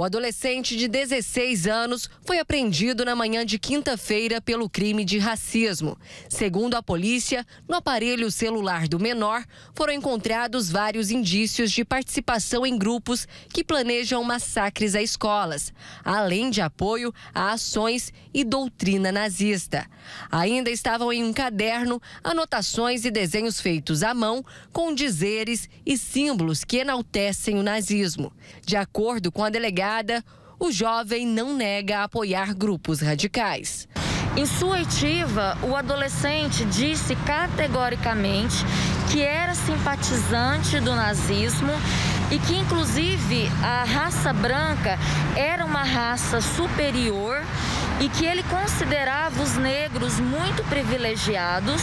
O adolescente de 16 anos foi apreendido na manhã de quinta-feira pelo crime de racismo. Segundo a polícia, no aparelho celular do menor foram encontrados vários indícios de participação em grupos que planejam massacres a escolas, além de apoio a ações e doutrina nazista. Ainda estavam em um caderno anotações e desenhos feitos à mão com dizeres e símbolos que enaltecem o nazismo. De acordo com a delegada, o jovem não nega apoiar grupos radicais. Em sua oitiva, o adolescente disse categoricamente que era simpatizante do nazismo e que, inclusive, a raça branca era uma raça superior e que ele considerava os negros muito privilegiados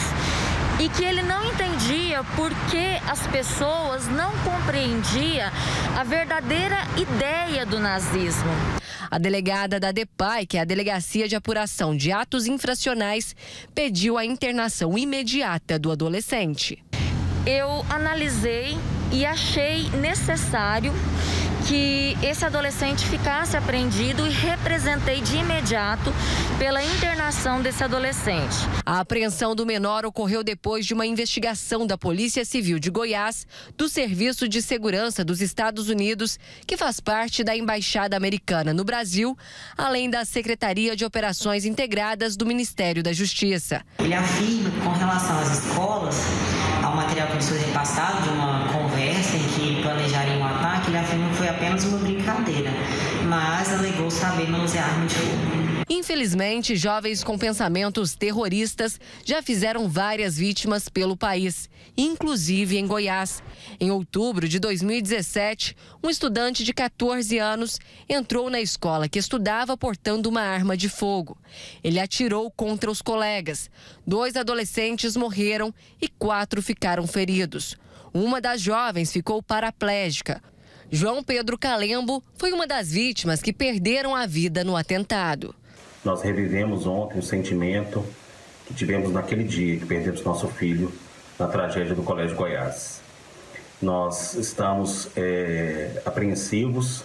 e que ele não entendia por que as pessoas não compreendiam a verdadeira ideia do nazismo. A delegada da DEPAI, que é a Delegacia de Apuração de Atos Infracionais, pediu a internação imediata do adolescente. Eu analisei e achei necessário que esse adolescente ficasse apreendido e representei de imediato pela internação desse adolescente. A apreensão do menor ocorreu depois de uma investigação da Polícia Civil de Goiás, do Serviço de Segurança dos Estados Unidos, que faz parte da Embaixada Americana no Brasil, além da Secretaria de Operações Integradas do Ministério da Justiça. Ele afirma que, com relação às escolas, ao material que nos foi repassado de uma conversa em que planejariam um ataque, ele afirma que foi apenas uma brincadeira, mas alegou saber manusear arma de fogo. Infelizmente, jovens com pensamentos terroristas já fizeram várias vítimas pelo país, inclusive em Goiás. Em outubro de 2017, um estudante de 14 anos entrou na escola que estudava portando uma arma de fogo. Ele atirou contra os colegas. Dois adolescentes morreram e quatro ficaram feridos. Uma das jovens ficou paraplégica. João Pedro Calembo foi uma das vítimas que perderam a vida no atentado. Nós revivemos ontem o sentimento que tivemos naquele dia que perdemos nosso filho na tragédia do Colégio Goiás. Nós estamos é, apreensivos,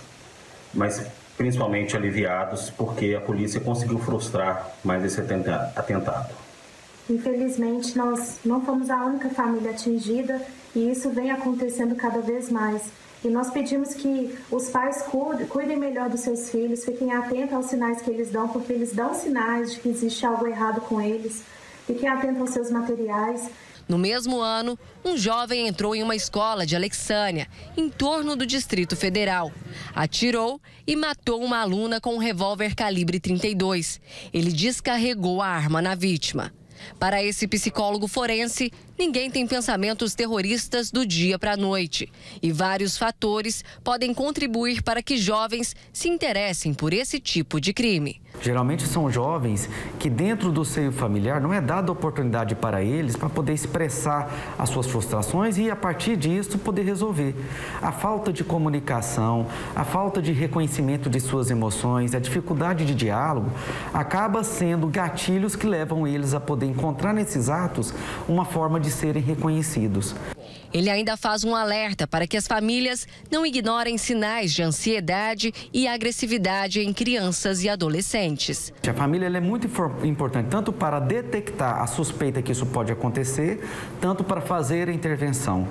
mas principalmente aliviados porque a polícia conseguiu frustrar mais esse atentado. Infelizmente, nós não fomos a única família atingida e isso vem acontecendo cada vez mais. E nós pedimos que os pais cuidem melhor dos seus filhos, fiquem atentos aos sinais que eles dão, porque eles dão sinais de que existe algo errado com eles. Fiquem atentos aos seus materiais. No mesmo ano, um jovem entrou em uma escola de Alexânia, em torno do Distrito Federal. Atirou e matou uma aluna com um revólver calibre 32. Ele descarregou a arma na vítima. Para esse psicólogo forense, ninguém tem pensamentos terroristas do dia para a noite. E vários fatores podem contribuir para que jovens se interessem por esse tipo de crime. Geralmente são jovens que dentro do seio familiar não é dada oportunidade para eles para poder expressar as suas frustrações e a partir disso poder resolver. A falta de comunicação, a falta de reconhecimento de suas emoções, a dificuldade de diálogo acaba sendo gatilhos que levam eles a poder encontrar nesses atos uma forma de serem reconhecidos. Ele ainda faz um alerta para que as famílias não ignorem sinais de ansiedade e agressividade em crianças e adolescentes. A família é muito importante, tanto para detectar a suspeita que isso pode acontecer, tanto para fazer a intervenção.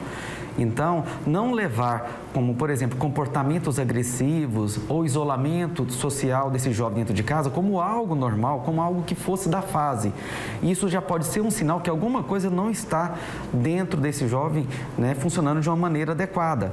Então, não levar como, por exemplo, comportamentos agressivos ou isolamento social desse jovem dentro de casa como algo normal, como algo que fosse da fase. Isso já pode ser um sinal que alguma coisa não está dentro desse jovem né, funcionando de uma maneira adequada.